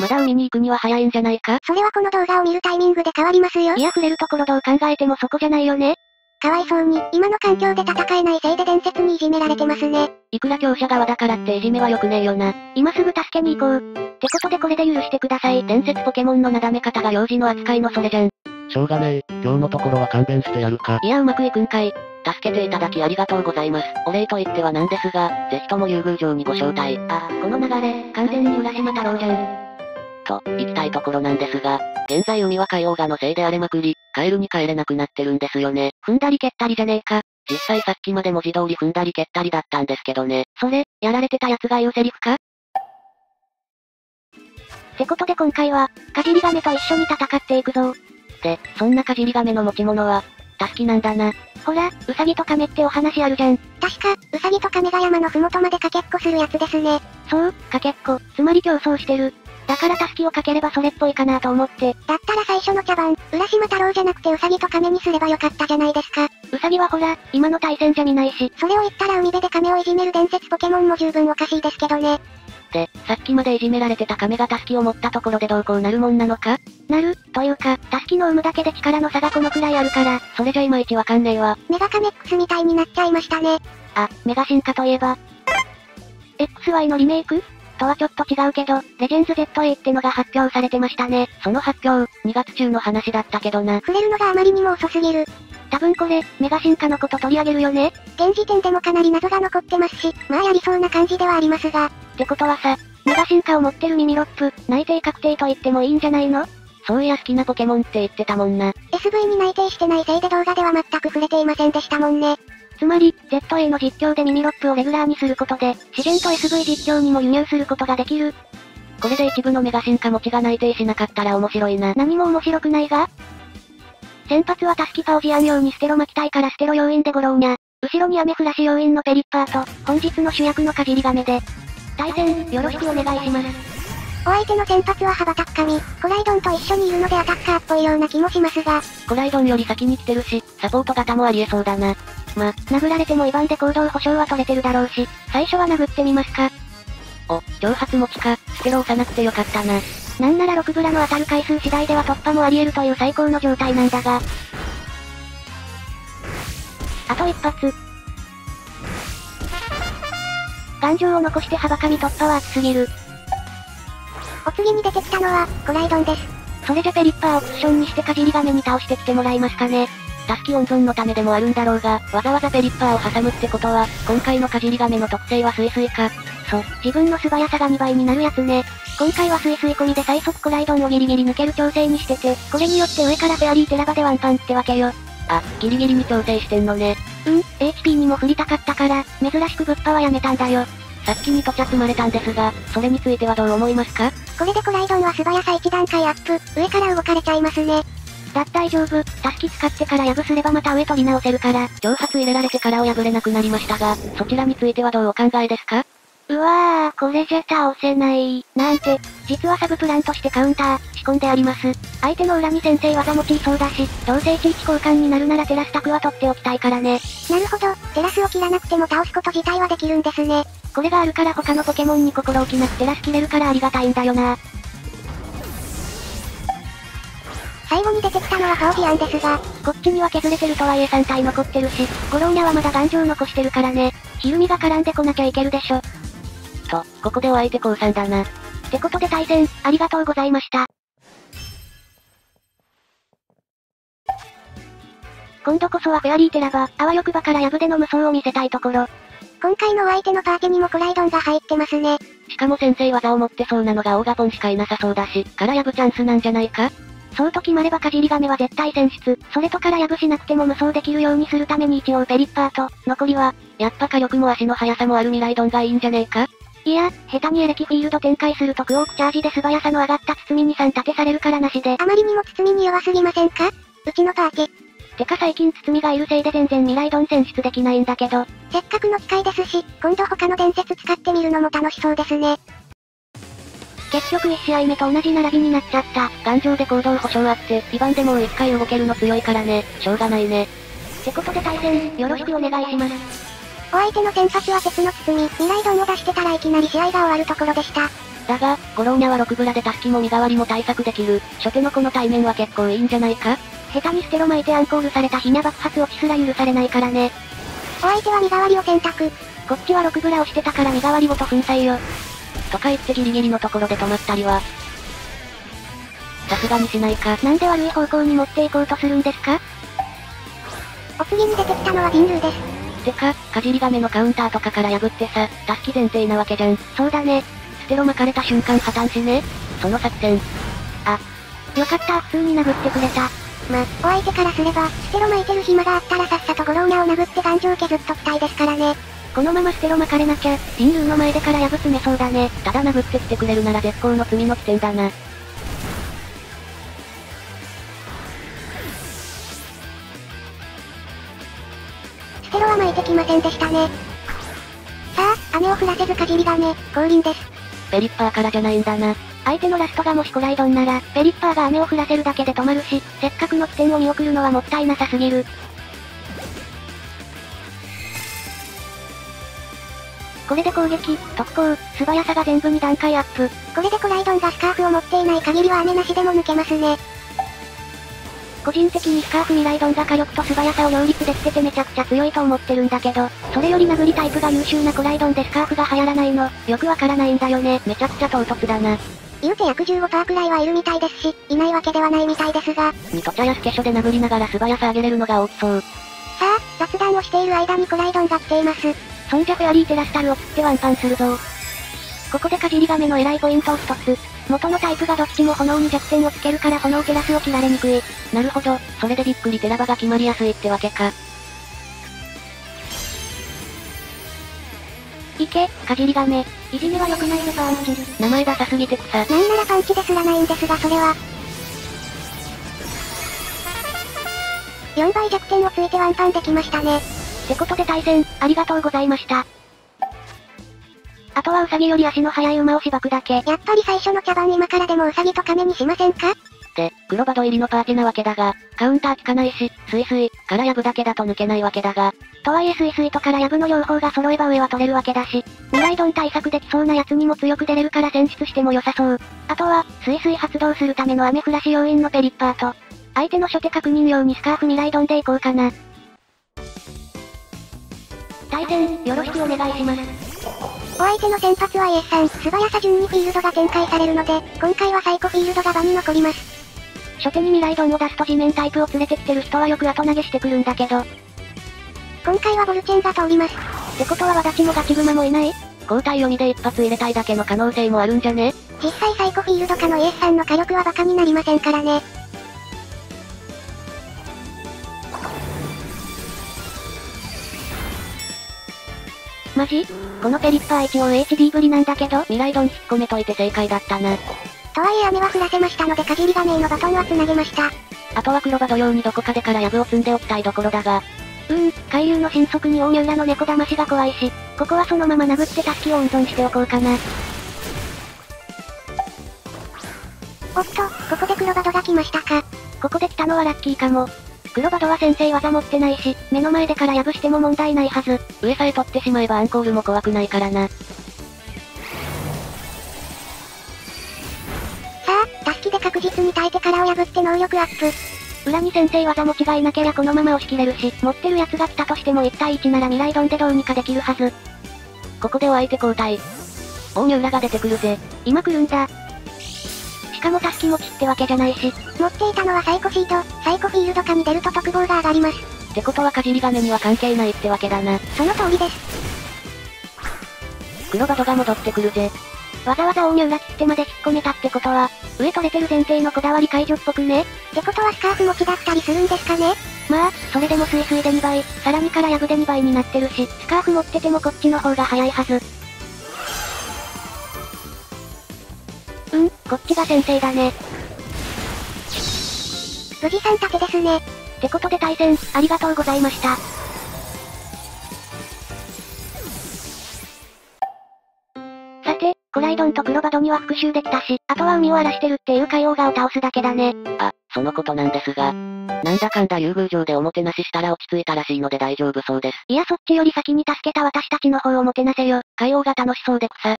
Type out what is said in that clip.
まだ海に行くには早いんじゃないか？それはこの動画を見るタイミングで変わりますよ。いや触れるところどう考えてもそこじゃないよねかわいそうに、今の環境で戦えないせいで伝説にいじめられてますね。いくら強者側だからっていじめは良くねえよな。今すぐ助けに行こう。ってことでこれで許してください。伝説ポケモンのなだめ方が幼児の扱いのそれじゃん。しょうがねえ、今日のところは勘弁してやるか。いやうまくいくんかい。助けていただきありがとうございます。お礼と言ってはなんですが、ぜひとも優遇上にご招待。あ、この流れ、完全に浦島太郎じゃん。と、行きたいところなんですが、現在海は海洋画のせいで荒れまくり、帰るに帰れなくなってるんですよね。踏んだり蹴ったりじゃねえか。実際さっきまで文字通り踏んだり蹴ったりだったんですけどね。それ、やられてた奴が言うセリフか？ってことで今回は、かじりガメと一緒に戦っていくぞ。で、そんなかじりガメの持ち物は、タスキなんだな。ほら、ウサギとカメってお話あるじゃん。確か、ウサギとカメが山のふもとまでかけっこするやつですね。そう、かけっこ、つまり競争してる。だからタスキをかければそれっぽいかなと思って。だったら最初の茶番、浦島太郎じゃなくてウサギと亀にすればよかったじゃないですか。ウサギはほら、今の対戦じゃ見ないし。それを言ったら海辺で亀をいじめる伝説ポケモンも十分おかしいですけどね。で、さっきまでいじめられてた亀がタスキを持ったところでどうこうなるもんなのか？なる、というか、タスキの有無だけで力の差がこのくらいあるから、それじゃいまいちわかんねえわ。メガカメックスみたいになっちゃいましたね。あ、メガ進化といえば、XY のリメイク？とはちょっと違うけど、レジェンズ ZA ってのが発表されてましたね。その発表、2月中の話だったけどな。触れるのがあまりにも遅すぎる。多分これ、メガ進化のこと取り上げるよね現時点でもかなり謎が残ってますし、まあやりそうな感じではありますが。ってことはさ、メガ進化を持ってるミミロップ、内定確定と言ってもいいんじゃないの？そういや好きなポケモンって言ってたもんな。SV に内定してないせいで動画では全く触れていませんでしたもんね。つまり、ZA の実況でミミロップをレギュラーにすることで、自然と SV 実況にも輸入することができる。これで一部のメガ進化持ちが内定しなかったら面白いな。何も面白くないが？先発はタスキパオジアン用にステロ巻きたいからステロ要因でゴローニャ。後ろに雨降らし要因のペリッパーと、本日の主役のかじりガメで。対戦、よろしくお願いします。お相手の先発は羽ばたく神、コライドンと一緒にいるのでアタッカーっぽいような気もしますが。コライドンより先に来てるし、サポート型もありえそうだな。ま、殴られてもイバンで行動保証は取れてるだろうし、最初は殴ってみますか。お、挑発持ちか、ステロ押さなくてよかったな。なんなら6ブラの当たる回数次第では突破もあり得るという最高の状態なんだが。あと一発。頑丈を残して幅神突破は熱すぎる。お次に出てきたのは、コライドンです。それじゃペリッパーをクッションにしてかじり亀に倒してきてもらえますかね。タスキ温存のためでもあるんだろうが、わざわざペリッパーを挟むってことは、今回のかじり亀の特性はスイスイか。そう、自分の素早さが2倍になるやつね。今回はスイスイ込みで最速コライドンをギリギリ抜ける調整にしてて、これによって上からフェアリーテラバでワンパンってわけよ。あ、ギリギリに調整してんのね。うん、HP にも振りたかったから、珍しくぶっぱはやめたんだよ。さっきにとちゃ積まれたんですが、それについてはどう思いますか？これでコライドンは素早さ1段階アップ、上から動かれちゃいますね。だ大丈夫、タスキ使ってからヤグすればまた上取り直せるから、挑発入れられてからを破れなくなりましたが、そちらについてはどうお考えですか？うわー、これじゃ倒せない、なんて、実はサブプランとしてカウンター、仕込んであります。相手の裏に先生技持ちいそうだし、どうせ地域交換になるならテラスタクは取っておきたいからね。なるほど、テラスを切らなくても倒すこと自体はできるんですね。これがあるから他のポケモンに心置きなくテラス切れるからありがたいんだよな。最後に出てきたのはファオジアンですが、こっちには削れてるとはいえ3体残ってるし、ゴローニャはまだ頑丈残してるからね。ヒルミが絡んでこなきゃいけるでしょ。と、ここでお相手降参だな。ってことで対戦、ありがとうございました。今度こそはフェアリーテラバ、あわよくばからヤブでの無双を見せたいところ。今回のお相手のパーティにもコライドンが入ってますね。しかも先生技を持ってそうなのがオーガポンしかいなさそうだし、からヤブチャンスなんじゃないか？そうと決まればかじり亀は絶対選出。それとからやぶしなくても無双できるようにするために一応ペリッパーと、残りは、やっぱ火力も足の速さもあるミライドンがいいんじゃねえか？いや、下手にエレキフィールド展開するとクオークチャージで素早さの上がった包みに3立てされるからなしで。あまりにも包みに弱すぎませんか？うちのパーティ。てか最近包みがいるせいで全然ミライドン選出できないんだけど。せっかくの機会ですし、今度他の伝説使ってみるのも楽しそうですね。結局1試合目と同じ並びになっちゃった。頑丈で行動保証あって、2番でもう1回動けるの強いからね、しょうがないね。ってことで対戦、よろしくお願いします。お相手の先発は鉄の包み、未来ドンを出してたらいきなり試合が終わるところでした。だが、ゴローニャは6ブラでタスキも身代わりも対策できる。初手のこの対面は結構いいんじゃないか？下手にステロ巻いてアンコールされたヒニャ爆発落ちすら許されないからね。お相手は身代わりを選択。こっちは6ブラをしてたから身代わりごと粉砕よ。とか言ってギリギリのところで止まったりは。さすがにしないか。なんで悪い方向に持っていこうとするんですか？お次に出てきたのは人類です。てか、かじり亀のカウンターとかから破ってさ、タスキ前提なわけじゃん。そうだね。ステロ巻かれた瞬間破綻しね。その作戦。あ。よかった普通に殴ってくれた。ま、お相手からすれば、ステロ巻いてる暇があったらさっさとゴローニャを殴って頑丈削っときたいですからね。このままステロ巻かれなきゃ、人類の前でからやぶ詰めそうだね。ただ殴ってきてくれるなら絶好の罪の起点だな。ステロは巻いてきませんでしたね。さあ、雨を降らせずかじり亀、降臨です。ペリッパーからじゃないんだな。相手のラストがもしコライドンなら、ペリッパーが雨を降らせるだけで止まるし、せっかくの起点を見送るのはもったいなさすぎる。これで攻撃、特攻、素早さが全部2段階アップ。これでコライドンがスカーフを持っていない限りは雨なしでも抜けますね。個人的にスカーフミライドンが火力と素早さを両立できててめちゃくちゃ強いと思ってるんだけど、それより殴りタイプが優秀なコライドンでスカーフが流行らないの、よくわからないんだよね。めちゃくちゃ唐突だな。言うて約15%くらいはいるみたいですし、いないわけではないみたいですが。ミトチャやスケショで殴りながら素早さ上げれるのが大きそう。さあ、雑談をしている間にコライドンが来ています。そんじゃフェアリーテラスタルを切ってワンパンするぞ。ここでかじり亀の偉いポイントを一つ。元のタイプがどっちも炎に弱点をつけるから炎テラスを切られにくい。なるほど、それでびっくりテラバが決まりやすいってわけか。いけ、かじり亀。いじめは良くないぞバーン。名前ダサすぎて草。なんならパンチですらないんですがそれは。4倍弱点をついてワンパンできましたね。ってことで対戦、ありがとうございました。あとはウサギより足の速い馬をしばくだけ。やっぱり最初の茶番今からでもウサギと亀にしませんか？で、黒バド入りのパーティなわけだが、カウンター効かないし、スイスイ、からヤブだけだと抜けないわけだが。とはいえスイスイとからヤブの両方が揃えば上は取れるわけだし、未来ドン対策できそうなやつにも強く出れるから選出しても良さそう。あとは、スイスイ発動するための雨降らし要因のペリッパーと、相手の初手確認用にスカーフ未来ドンでいこうかな。対戦、よろしくお願いします。お相手の先発は A さん、素早さ順にフィールドが展開されるので、今回はサイコフィールドが場に残ります。初手に未来ドンを出すと地面タイプを連れてきてる人はよく後投げしてくるんだけど。今回はボルチェンが通ります。ってことは私もガチグマもいない交代読みで一発入れたいだけの可能性もあるんじゃね？実際サイコフィールド化のエースさんの火力はバカになりませんからね。マジ？このペリッパー一応 HD ぶりなんだけど、未来ドン引っ込めといて正解だったな。とはいえ雨は降らせましたのでかじり亀へのバトンは繋げました。あとは黒場同様にどこかでからヤブを積んでおきたいところだが。うーん、海流の神速に大三浦の猫騙しが怖いし、ここはそのまま殴ってタスキを温存しておこうかな。おっと、ここで黒バドが来ましたか。ここで来たのはラッキーかも。黒バドは先生技持ってないし、目の前でから破しても問題ないはず。上さえ取ってしまえばアンコールも怖くないからな。さあ、タスキで確実に耐えてからを破って能力アップ。裏に先生技持ちがいなけりゃこのまま押し切れるし、持ってる奴が来たとしても1対1なら未来ドンでどうにかできるはず。ここでお相手交代。大三浦が出てくるぜ。今来るんだ。しかもタスキ持ちってわけじゃないし、持っていたのはサイコシート、サイコフィールド化に出ると特防が上がります。ってことはかじり金には関係ないってわけだな。その通りです。黒バドが戻ってくるぜ。わざわざ大三浦切ってまで引っ込めたってことは、上取れてる前提のこだわり解除っぽくね？ってことはスカーフ持ちが2人するんですかね？まあ、それでもスイスイで2倍、さらにからヤブで2倍になってるし、スカーフ持っててもこっちの方が早いはず。こっちが先生だね。無事さん盾ですね。ってことで対戦、ありがとうございました。さて、コライドンと黒バドには復讐できたし、あとは海を荒らしてるっていう海王画を倒すだけだね。あ、そのことなんですが、なんだかんだ優遇上でおもてなししたら落ち着いたらしいので大丈夫そうです。いやそっちより先に助けた私たちの方をもてなせよ。海王が楽しそうで草。